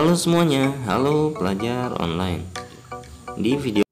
Halo semuanya, halo pelajar online. Di video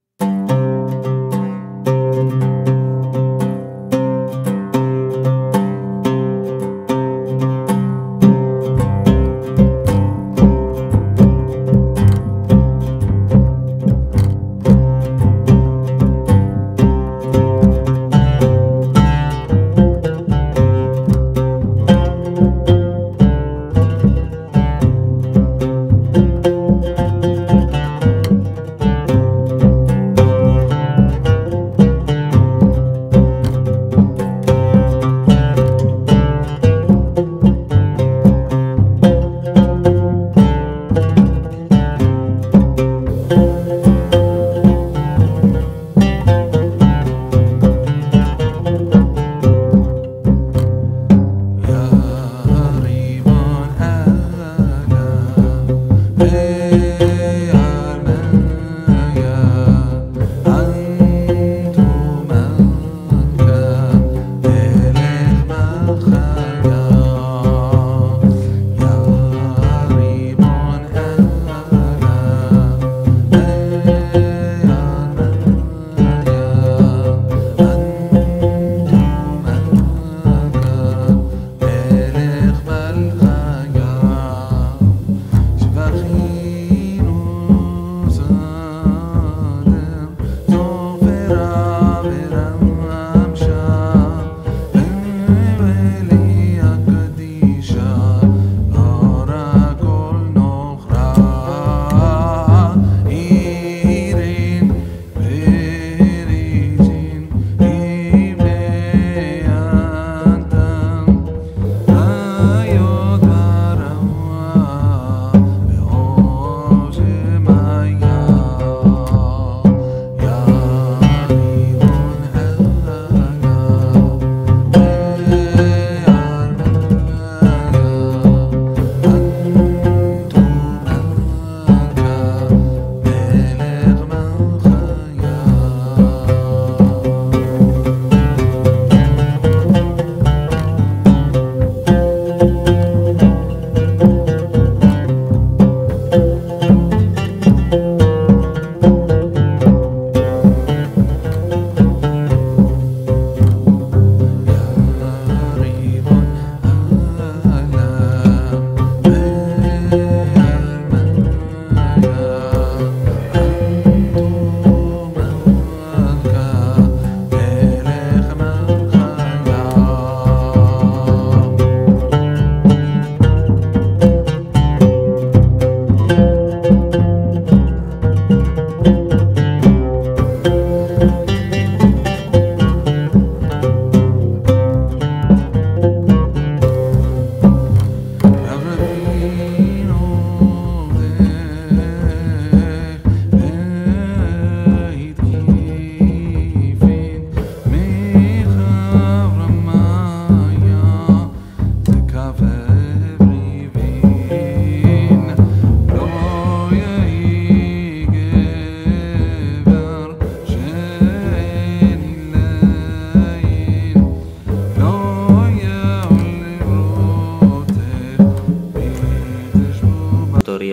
I know.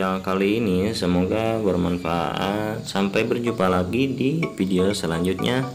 Tutorial kali ini semoga bermanfaat. Sampai berjumpa lagi di video selanjutnya